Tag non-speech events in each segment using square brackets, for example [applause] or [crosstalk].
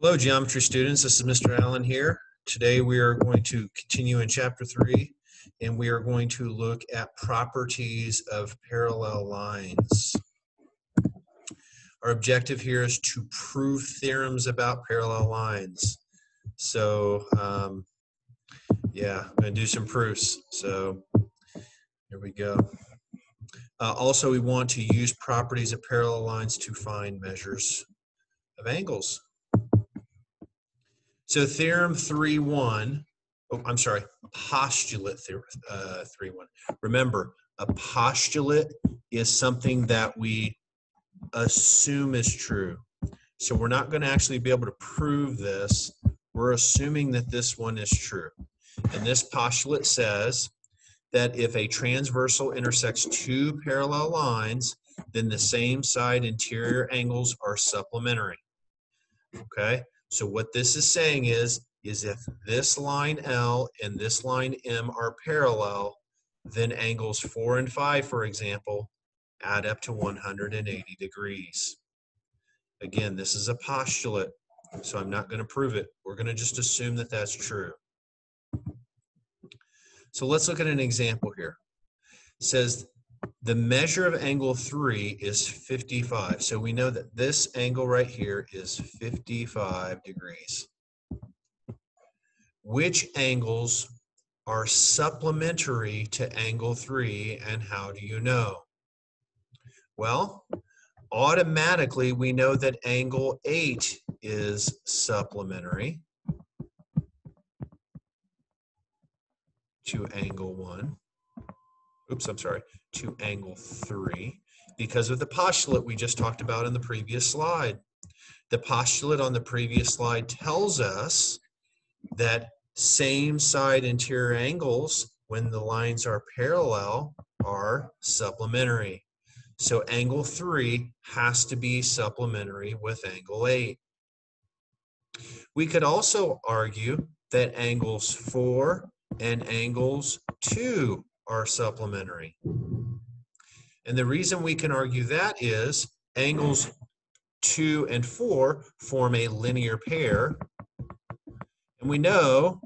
Hello, geometry students. This is Mr. Allen here. Today we are going to continue in chapter three, and we are going to look at properties of parallel lines. Our objective here is to prove theorems about parallel lines. So, um, yeah, I'm going to do some proofs. So, here we go. Uh, also, we want to use properties of parallel lines to find measures of angles. So theorem 3-1, oh, I'm sorry, postulate theorem uh, 3-1. Remember, a postulate is something that we assume is true. So we're not going to actually be able to prove this. We're assuming that this one is true. And this postulate says that if a transversal intersects two parallel lines, then the same side interior angles are supplementary. Okay, so what this is saying is, is if this line L and this line M are parallel, then angles four and five, for example, add up to 180 degrees. Again, this is a postulate, so I'm not going to prove it. We're going to just assume that that's true. So let's look at an example here. It says the measure of angle 3 is 55. So we know that this angle right here is 55 degrees. Which angles are supplementary to angle 3 and how do you know? Well, automatically we know that angle 8 is supplementary to angle 1 oops, I'm sorry, to angle 3 because of the postulate we just talked about in the previous slide. The postulate on the previous slide tells us that same side interior angles when the lines are parallel are supplementary. So angle 3 has to be supplementary with angle 8. We could also argue that angles 4 and angles 2 are supplementary. And the reason we can argue that is angles 2 and 4 form a linear pair. And we know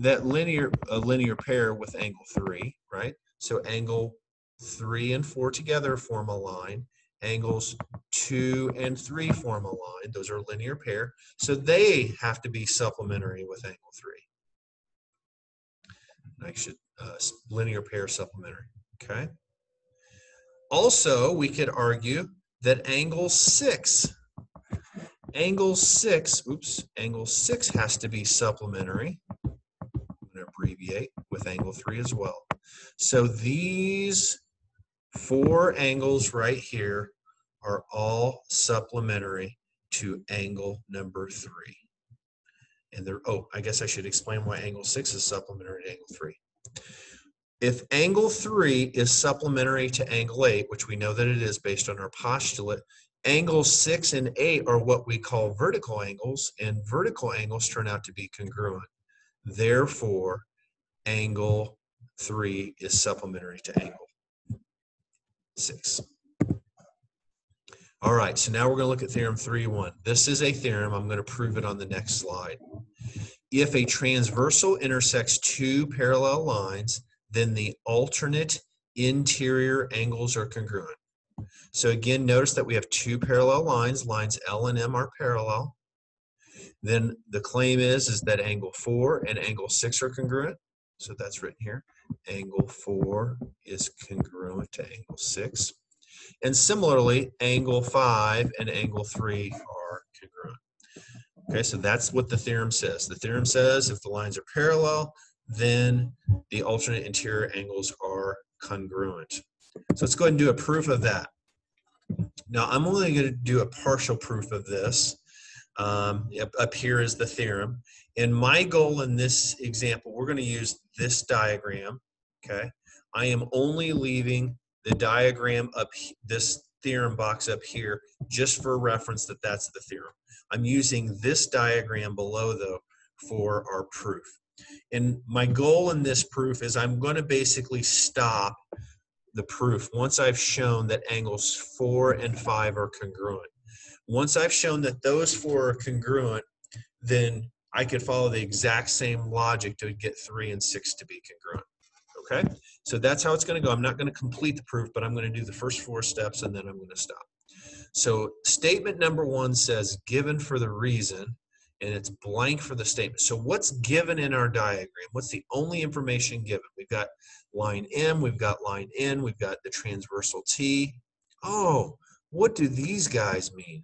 that linear a linear pair with angle 3, right? So angle 3 and 4 together form a line. Angles 2 and 3 form a line. Those are linear pair. So they have to be supplementary with angle 3. I should uh, linear pair supplementary, okay? Also, we could argue that angle six, angle six, oops, angle six has to be supplementary. I'm gonna abbreviate with angle three as well. So these four angles right here are all supplementary to angle number three. And they're, oh, I guess I should explain why angle six is supplementary to angle three. If angle 3 is supplementary to angle 8, which we know that it is based on our postulate, angles 6 and 8 are what we call vertical angles, and vertical angles turn out to be congruent. Therefore, angle 3 is supplementary to angle 6. All right, so now we're going to look at theorem 3.1. This is a theorem. I'm going to prove it on the next slide. If a transversal intersects two parallel lines, then the alternate interior angles are congruent. So again, notice that we have two parallel lines. Lines L and M are parallel. Then the claim is, is that angle 4 and angle 6 are congruent. So that's written here. Angle 4 is congruent to angle 6. And similarly, angle 5 and angle 3 are congruent. Okay, so that's what the theorem says. The theorem says if the lines are parallel, then the alternate interior angles are congruent. So let's go ahead and do a proof of that. Now I'm only going to do a partial proof of this. Um, up here is the theorem. And my goal in this example, we're going to use this diagram. Okay. I am only leaving the diagram up, this theorem box up here, just for reference that that's the theorem. I'm using this diagram below though for our proof. And my goal in this proof is I'm going to basically stop the proof once I've shown that angles 4 and 5 are congruent. Once I've shown that those four are congruent, then I could follow the exact same logic to get three and six to be congruent. Okay, so that's how it's going to go. I'm not going to complete the proof, but I'm going to do the first four steps and then I'm going to stop. So statement number one says given for the reason and it's blank for the statement. So what's given in our diagram? What's the only information given? We've got line M, we've got line N, we've got the transversal T. Oh, what do these guys mean?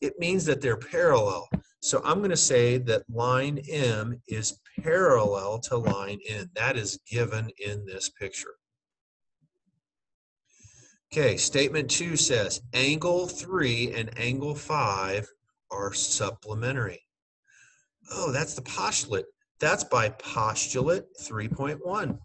It means that they're parallel. So I'm going to say that line M is parallel to line N. That is given in this picture. Okay, statement two says angle three and angle five are supplementary. Oh, that's the postulate. That's by postulate 3.1.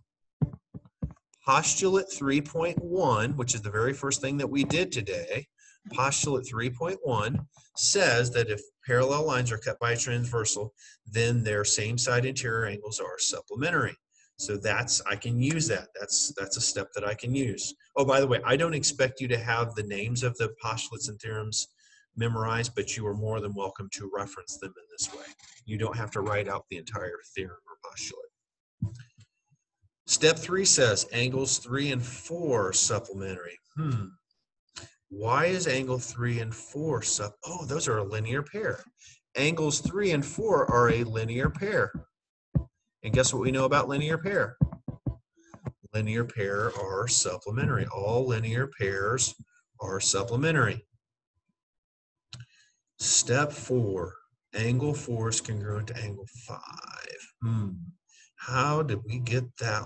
Postulate 3.1, which is the very first thing that we did today, postulate 3.1 says that if parallel lines are cut by a transversal, then their same side interior angles are supplementary. So that's, I can use that. That's, that's a step that I can use. Oh, by the way, I don't expect you to have the names of the postulates and theorems memorized, but you are more than welcome to reference them in this way. You don't have to write out the entire theorem or postulate. Step three says angles three and four supplementary. Hmm. Why is angle three and four sub? Oh, those are a linear pair. Angles three and four are a linear pair. And guess what we know about linear pair? Linear pair are supplementary. All linear pairs are supplementary. Step four, angle four is congruent to angle five. Hmm. How did we get that?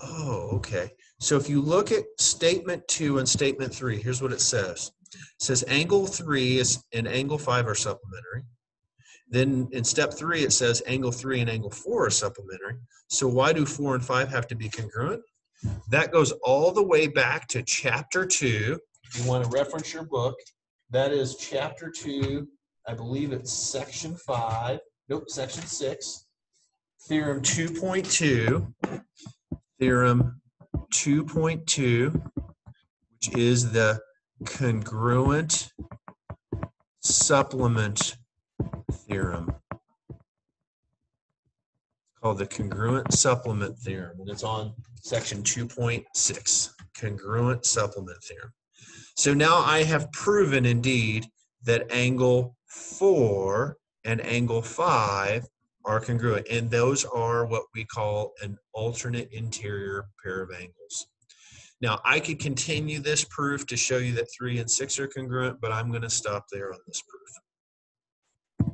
Oh, okay. So if you look at statement two and statement three, here's what it says. It says angle three is and angle five are supplementary. Then in step three, it says angle three and angle four are supplementary. So why do four and five have to be congruent? That goes all the way back to chapter two. You want to reference your book. That is chapter two. I believe it's section five. Nope, section six. Theorem 2.2. Theorem 2.2, which is the congruent supplement theorem. It's called the congruent supplement theorem, and it's on section 2.6, congruent supplement theorem. So now I have proven indeed that angle 4 and angle 5 are congruent, and those are what we call an alternate interior pair of angles. Now, I could continue this proof to show you that 3 and 6 are congruent, but I'm going to stop there on this proof.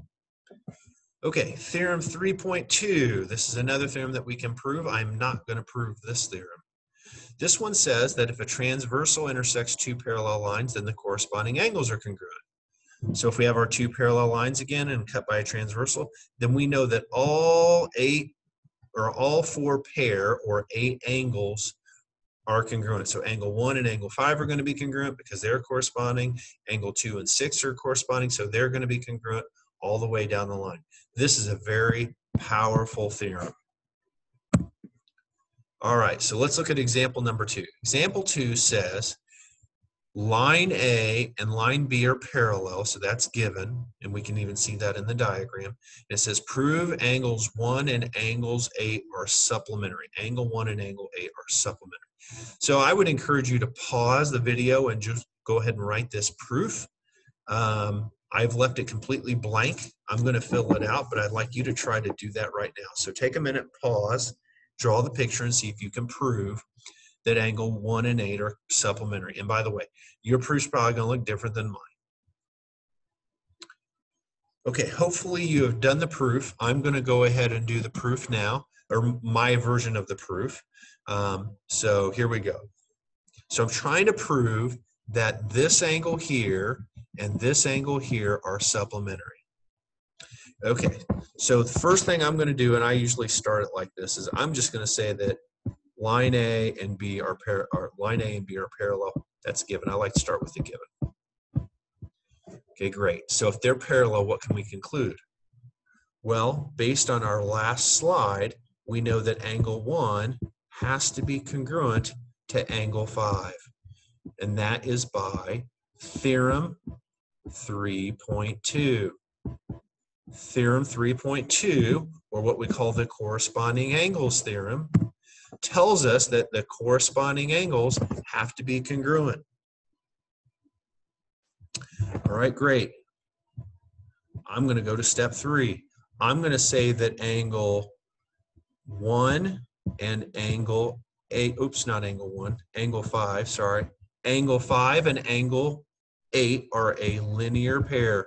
Okay, theorem 3.2. This is another theorem that we can prove. I'm not going to prove this theorem. This one says that if a transversal intersects two parallel lines, then the corresponding angles are congruent. So if we have our two parallel lines again and cut by a transversal, then we know that all eight or all four pair or eight angles are congruent. So angle one and angle five are going to be congruent because they're corresponding. Angle two and six are corresponding, so they're going to be congruent all the way down the line. This is a very powerful theorem. All right, so let's look at example number two. Example two says line A and line B are parallel, so that's given, and we can even see that in the diagram. It says prove angles 1 and angles 8 are supplementary. Angle 1 and angle 8 are supplementary. So I would encourage you to pause the video and just go ahead and write this proof. Um, I've left it completely blank. I'm going to fill it out, but I'd like you to try to do that right now. So take a minute, pause, draw the picture, and see if you can prove that angle 1 and 8 are supplementary. And by the way, your proof's probably going to look different than mine. Okay, hopefully you have done the proof. I'm going to go ahead and do the proof now, or my version of the proof. Um, so here we go. So I'm trying to prove that this angle here and this angle here are supplementary. Okay, so the first thing I'm going to do, and I usually start it like this, is I'm just going to say that line A and B are, par line A and B are parallel. That's given. I like to start with the given. Okay, great. So if they're parallel, what can we conclude? Well, based on our last slide, we know that angle 1 has to be congruent to angle 5. And that is by theorem 3.2. theorem 3.2, or what we call the corresponding angles theorem, tells us that the corresponding angles have to be congruent. All right, great. I'm going to go to step three. I'm going to say that angle one and angle eight, oops, not angle one, angle five, sorry. Angle five and angle eight are a linear pair.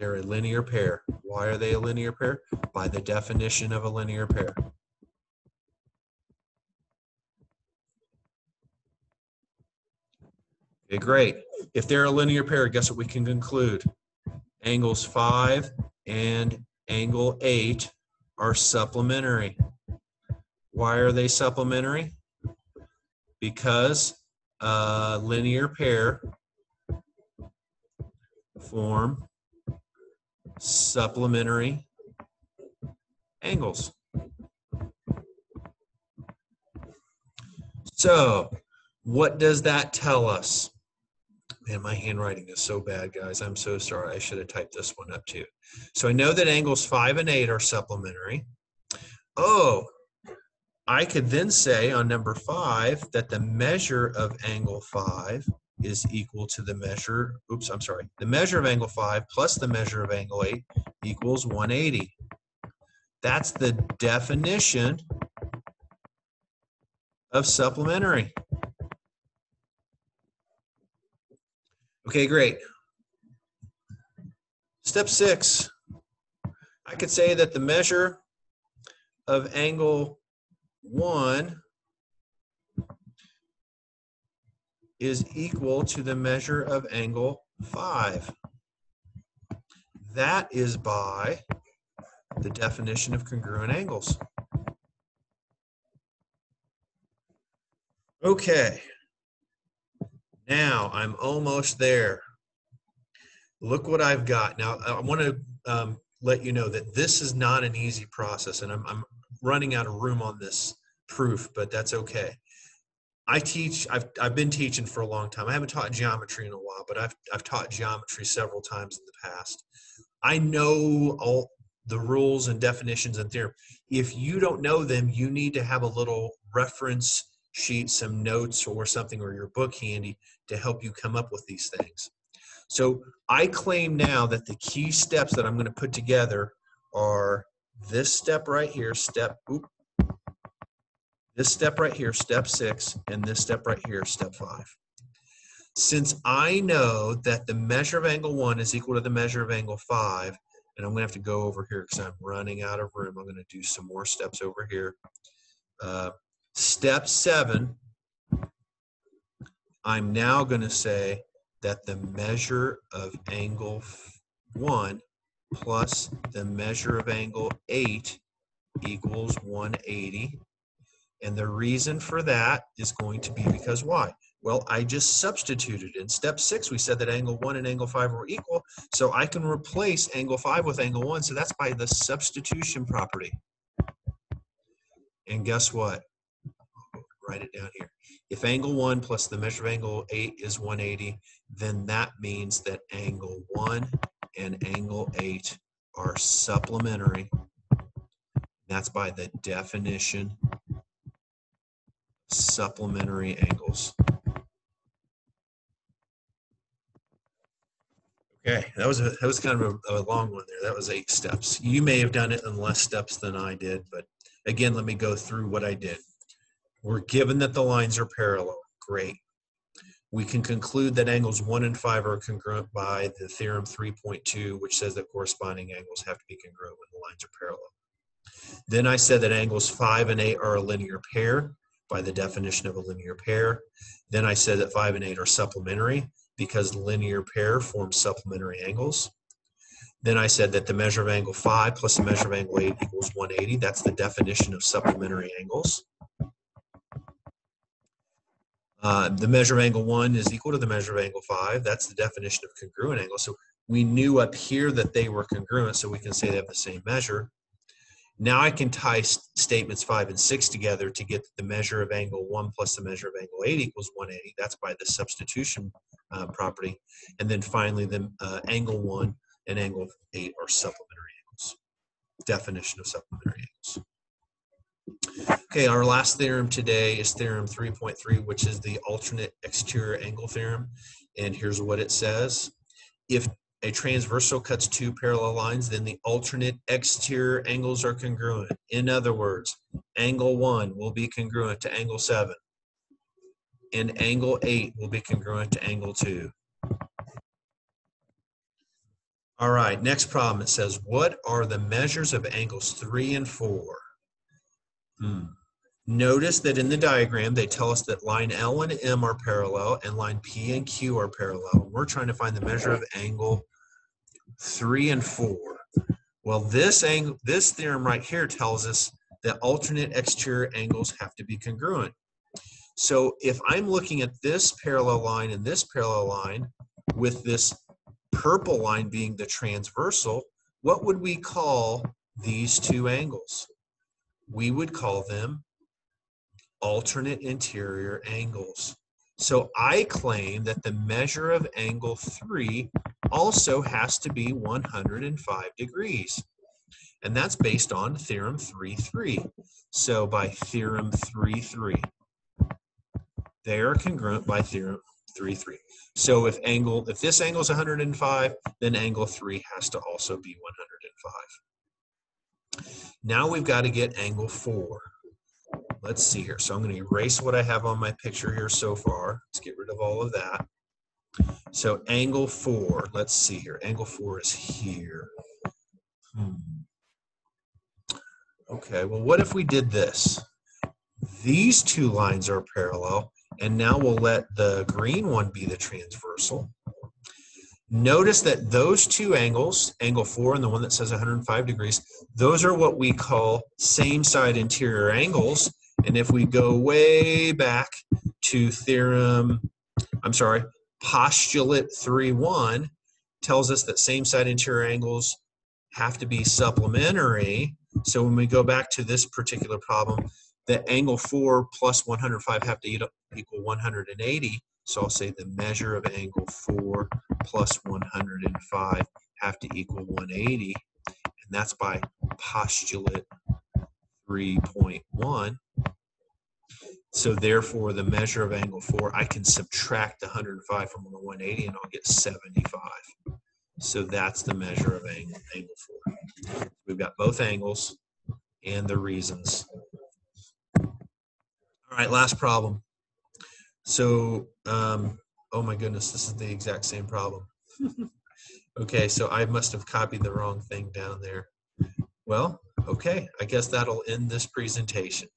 They're a linear pair. Why are they a linear pair? By the definition of a linear pair. Okay, great. If they're a linear pair, guess what we can conclude? Angles 5 and angle 8 are supplementary. Why are they supplementary? Because a linear pair form supplementary angles. So, what does that tell us? Man, my handwriting is so bad, guys. I'm so sorry. I should have typed this one up too. So I know that angles 5 and 8 are supplementary. Oh, I could then say on number 5 that the measure of angle 5 is equal to the measure, oops, I'm sorry, the measure of angle 5 plus the measure of angle 8 equals 180. That's the definition of supplementary. Okay, great. Step six, I could say that the measure of angle one is equal to the measure of angle five. That is by the definition of congruent angles. Okay, now I'm almost there. Look what I've got. Now I want to um, let you know that this is not an easy process and I'm, I'm running out of room on this proof, but that's okay. I teach, I've, I've been teaching for a long time. I haven't taught geometry in a while, but I've, I've taught geometry several times in the past. I know all the rules and definitions and theorem. If you don't know them, you need to have a little reference sheet, some notes or something, or your book handy to help you come up with these things. So I claim now that the key steps that I'm going to put together are this step right here, step, this step right here, step six, and this step right here, step five. Since I know that the measure of angle one is equal to the measure of angle five, and I'm going to have to go over here because I'm running out of room. I'm going to do some more steps over here. Uh, Step seven, I'm now going to say that the measure of angle one plus the measure of angle eight equals 180. And the reason for that is going to be because why? Well, I just substituted. In step six, we said that angle one and angle five were equal. So I can replace angle five with angle one. So that's by the substitution property. And guess what? write it down here. If angle 1 plus the measure of angle 8 is 180, then that means that angle 1 and angle 8 are supplementary. That's by the definition supplementary angles. Okay, that was a that was kind of a, a, long one there. That was eight steps. You may have done it in less steps than I did, but again, let me go through what I did. We're given that the lines are parallel. Great. We can conclude that angles 1 and 5 are congruent by the theorem 3.2, which says that corresponding angles have to be congruent when the lines are parallel. Then I said that angles 5 and 8 are a linear pair by the definition of a linear pair. Then I said that 5 and 8 are supplementary because linear pair forms supplementary angles. Then I said that the measure of angle 5 plus the measure of angle 8 equals 180. That's the definition of supplementary angles. Uh, the measure of angle 1 is equal to the measure of angle 5. That's the definition of congruent angle. So we knew up here that they were congruent, so we can say they have the same measure. Now I can tie statements five and six together to get the measure of angle one plus the measure of angle eight equals 180. That's by the substitution uh, property. And then finally, the uh, angle one and angle eight are supplementary angles. Definition of supplementary angles. Okay, our last theorem today is theorem 3.3, which is the alternate exterior angle theorem. And here's what it says. If a transversal cuts two parallel lines, then the alternate exterior angles are congruent. In other words, angle one will be congruent to angle seven, and angle eight will be congruent to angle two. All right, next problem. It says, what are the measures of angles three and four? Hmm. Notice that in the diagram, they tell us that line L and M are parallel and line P and Q are parallel. We're trying to find the measure of angle three and four. Well, this angle, this theorem right here tells us that alternate exterior angles have to be congruent. So if I'm looking at this parallel line and this parallel line with this purple line being the transversal, what would we call these two angles? We would call them alternate interior angles. So I claim that the measure of angle 3 also has to be 105 degrees. And that's based on theorem 3.3. So by theorem 3.3, they are congruent by theorem 3.3. So if angle, if this angle is 105, then angle 3 has to also be 105. Now we've got to get angle 4 let's see here. So I'm going to erase what I have on my picture here so far. Let's get rid of all of that. So angle four, let's see here. Angle four is here. Hmm. Okay, well, what if we did this? These two lines are parallel, and now we'll let the green one be the transversal. Notice that those two angles, angle four and the one that says 105 degrees, those are what we call same side interior angles. And if we go way back to theorem, I'm sorry, postulate 3.1 tells us that same side interior angles have to be supplementary. So when we go back to this particular problem, the angle 4 plus 105 have to equal 180. So I'll say the measure of angle 4 plus 105 have to equal 180. And that's by postulate 3.1. So therefore, the measure of angle 4, I can subtract 105 from the 180 and I'll get 75. So that's the measure of angle, angle 4. We've got both angles and the reasons. All right, last problem. So, um, oh my goodness, this is the exact same problem. [laughs] okay, so I must have copied the wrong thing down there. Well, okay, I guess that'll end this presentation.